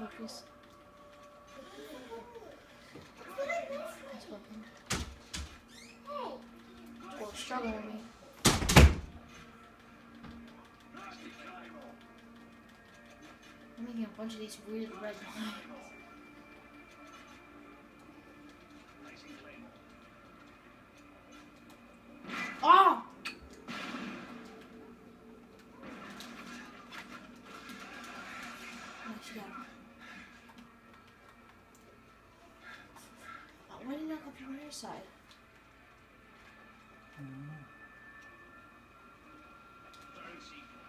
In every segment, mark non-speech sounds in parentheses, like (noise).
open. Or struggle with me. I'm making a bunch of these weird red lines. Oh! Oh, she got him. Oh, why didn't I come from your side? Throwing C4.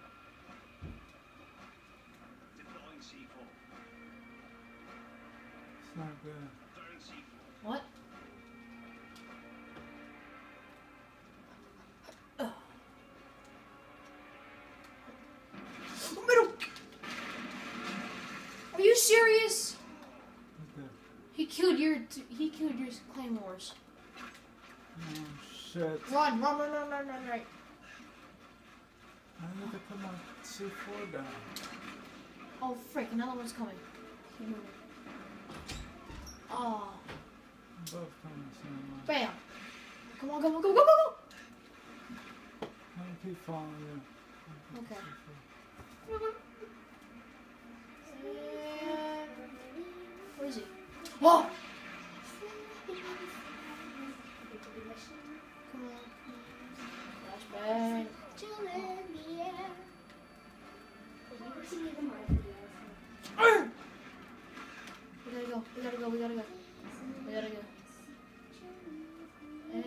Deploying C4. It's not good. What? Your claymores. Oh shit. Run! Run! Run! Run! Run! Run! Right. I need to put my C4 down. Oh frick! Another one's coming. Keep moving. Oh, Both coming the bam! Come on! Come on! Go! Go! Go! Go! I'm gonna keep following you. Okay. C4. Where is he? Whoa! Arr! We gotta go. We gotta go. We gotta go. We gotta go. And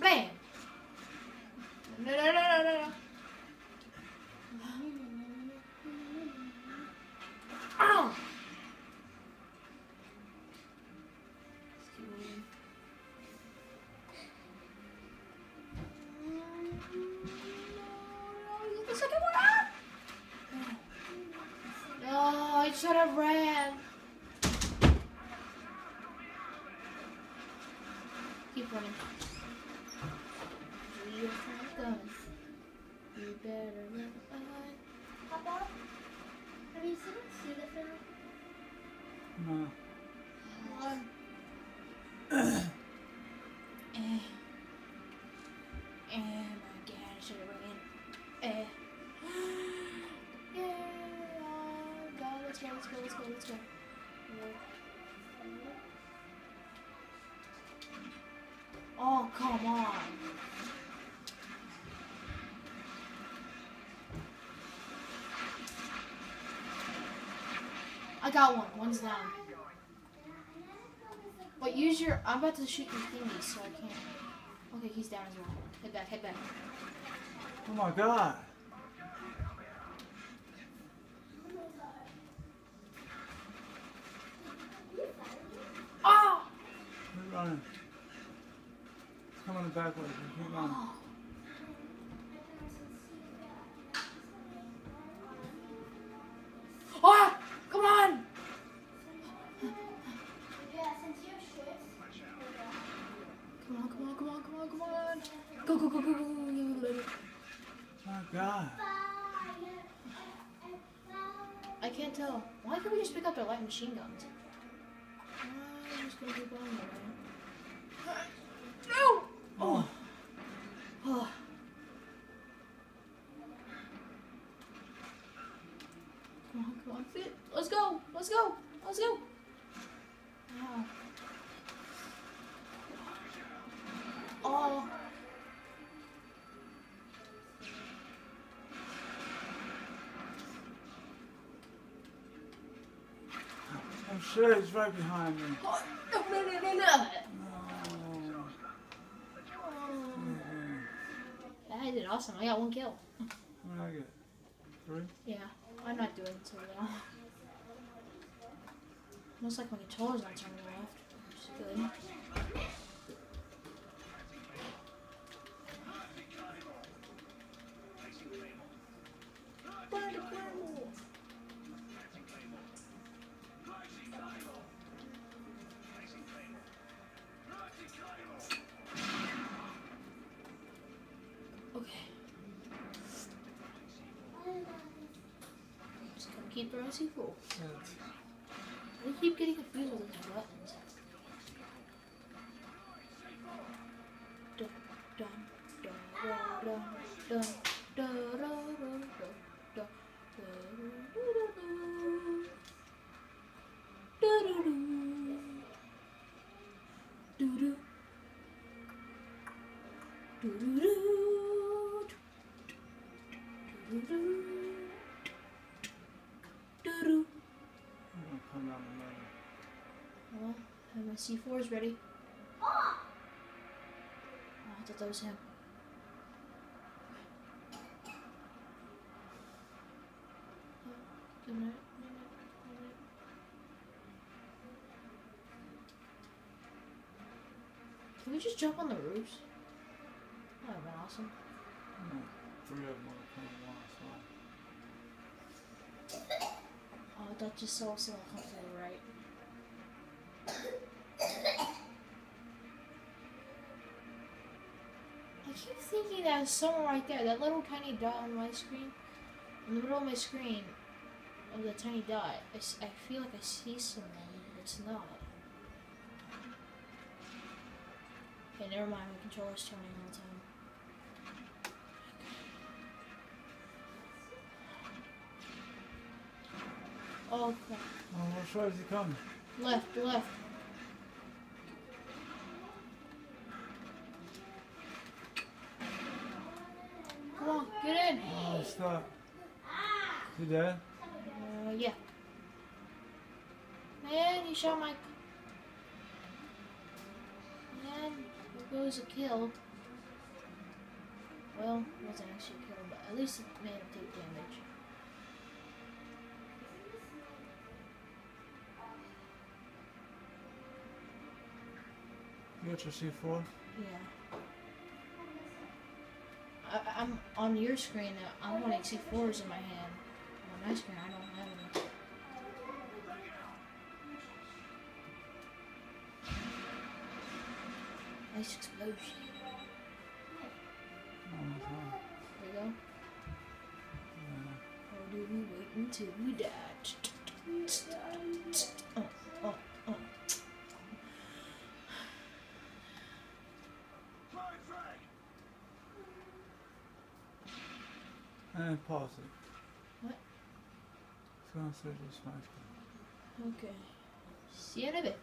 bam! No! No! No! No! No! Keep running. We have guns. You better run. Papa, have you seen see the film? No. Um, (coughs) eh. Eh, my god, I should have ran. Eh. (gasps) yeah, god, let's go, let's go, let's go, let's go. Oh, come on. I got one. One's down. But use your. I'm about to shoot your thingies, so I can't. Okay, he's down as well. Head back, head back. Oh my god. Oh! Keep running. Backwards. Keep going. oh. Ah! Come on! Yeah, since you. Come on, come on, come on, come on, come on. Go, go, go, go, go, go, go, go. Oh my god. I can't tell. Why can't we just pick up their light machine guns? I'm just gonna keep on there. No! Oh. Oh. Come on, come on, fit. Let's go, let's go, let's go. Oh. Oh shit, he's right behind me. Oh, no, no, no, no. Oh. I did awesome. I got one kill. What did I get? Three? Yeah, I'm not doing so well. Almost like my controller's on turning left, which is good. Keep throwing C4. It's, I keep getting confused with these buttons. Dun, dun, dun, dun, dun, dun, dun, dun, dun, dun, dun, dun, dun, dun, dun, dun. My C4 is ready. Oh, I thought that was him. Good night. Can we just jump on the roofs? That would have been awesome. No, three of them will come at once. So. Oh, that just saw someone come to the right. I keep thinking that someone right there, that little tiny dot on my screen, in the middle of my screen, of the tiny dot. I, s- I feel like I see someone, but it's not. Okay, never mind. My controller's turning all the time. Oh crap! Oh, which way is he coming? Left, left. In. Stop. Is he dead? Uh, yeah. Man, he shot my. Man, there goes a kill. Well, it wasn't actually a kill, but at least it made him take damage. You got your C4? Yeah. I, I'm on your screen. I'm holding C4s in my hand. On my screen, I don't have any. Nice explosion. Oh. There you go. Or do we wait until we die? Oh, oh, And pause it. What? It's gonna say just smash. Okay. See you in a bit.